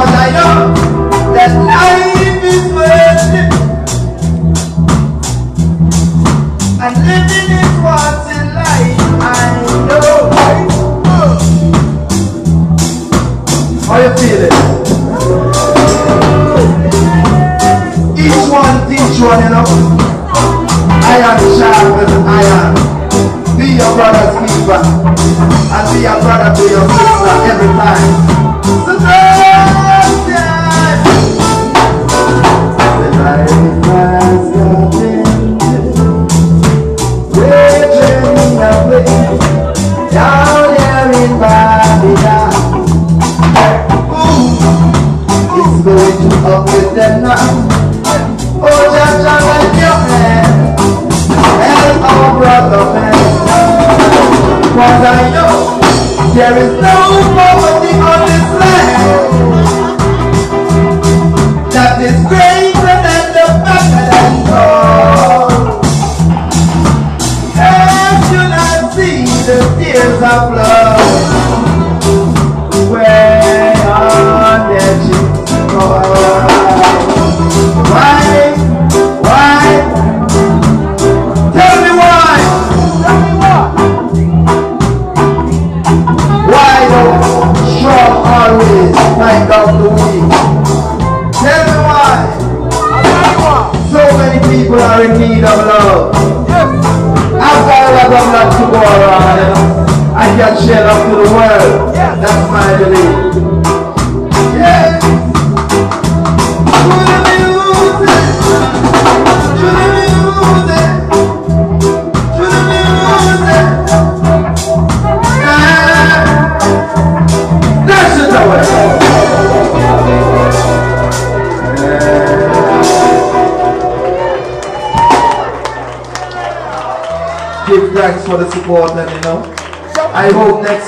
Cause I know that life is worth living. And living is what's in life, I know. How you feeling? Each one teach one, you know. Iron sharp as iron. Be your brother's keeper. And be a brother to your sister every time. It's going to up with them now Oh, just lend your hand Help our brother man Cause I know There is no poverty on this land That is greater than the Babylon God and you not see the tears of blood people are in need of love I've got a lot of love to go around. I can share love to the world. That's my belief. Yeah. To the music. Ah. Give thanks for the support and you know. I hope next.